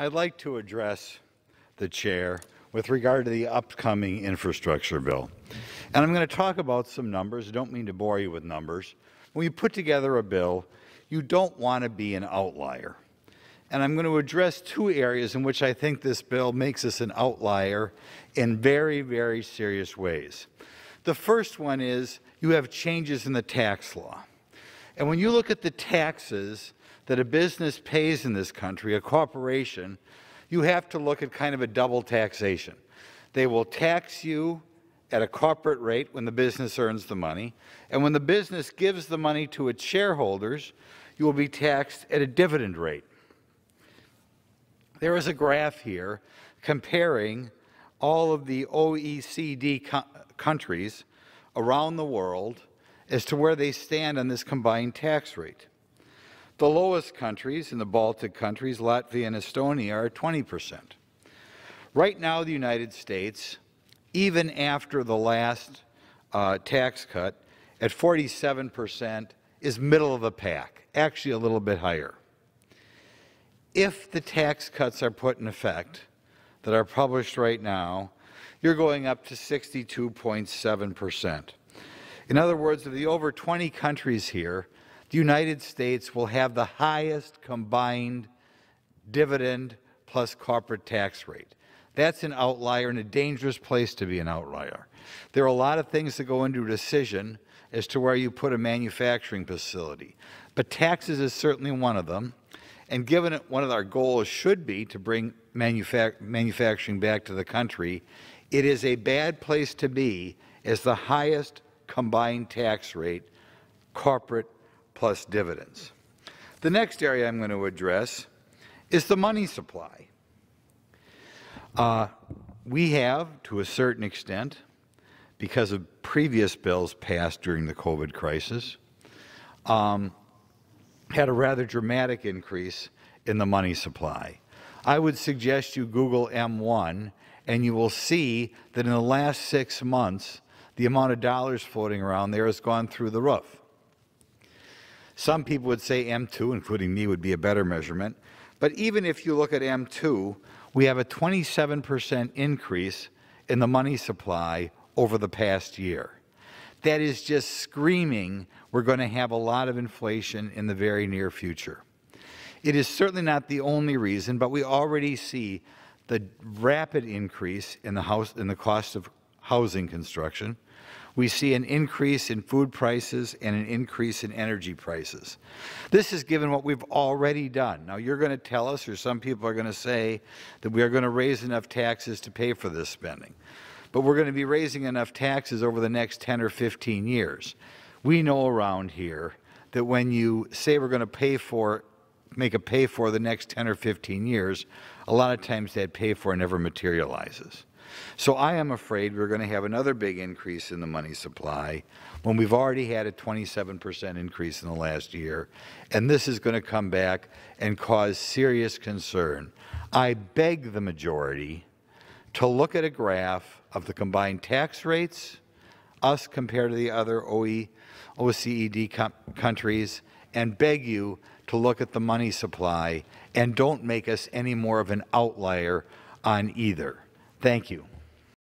I'd like to address the chair with regard to the upcoming infrastructure bill. And I'm going to talk about some numbers. I don't mean to bore you with numbers. When you put together a bill, you don't want to be an outlier. And I'm going to address two areas in which I think this bill makes us an outlier in very, very serious ways. The first one is you have changes in the tax law. And when you look at the taxes that a business pays in this country, a corporation, you have to look at kind of a double taxation. They will tax you at a corporate rate when the business earns the money, and when the business gives the money to its shareholders, you will be taxed at a dividend rate. There is a graph here comparing all of the OECD co countries around the world as to where they stand on this combined tax rate. The lowest countries in the Baltic countries, Latvia and Estonia, are 20 percent. Right now, the United States, even after the last uh, tax cut, at 47 percent, is middle of the pack, actually a little bit higher. If the tax cuts are put in effect that are published right now, you're going up to 62.7 percent. In other words, of the over 20 countries here, the United States will have the highest combined dividend plus corporate tax rate. That's an outlier and a dangerous place to be an outlier. There are a lot of things that go into a decision as to where you put a manufacturing facility. But taxes is certainly one of them. And given it, one of our goals should be to bring manufac manufacturing back to the country, it is a bad place to be as the highest combined tax rate, corporate plus dividends. The next area I'm going to address is the money supply. Uh, we have, to a certain extent, because of previous bills passed during the COVID crisis, um, had a rather dramatic increase in the money supply. I would suggest you Google M1 and you will see that in the last six months, the amount of dollars floating around there has gone through the roof. Some people would say M2, including me, would be a better measurement. But even if you look at M2, we have a 27% increase in the money supply over the past year. That is just screaming we're going to have a lot of inflation in the very near future. It is certainly not the only reason, but we already see the rapid increase in the house in the cost of housing construction. We see an increase in food prices and an increase in energy prices. This is given what we've already done. Now, you're going to tell us, or some people are going to say, that we are going to raise enough taxes to pay for this spending. But we're going to be raising enough taxes over the next 10 or 15 years. We know around here that when you say we're going to pay for make a pay for the next 10 or 15 years, a lot of times that pay for never materializes. So I am afraid we're going to have another big increase in the money supply when we've already had a 27% increase in the last year, and this is going to come back and cause serious concern. I beg the majority to look at a graph of the combined tax rates, us compared to the other OE, OECD countries, and beg you to look at the money supply and don't make us any more of an outlier on either. Thank you.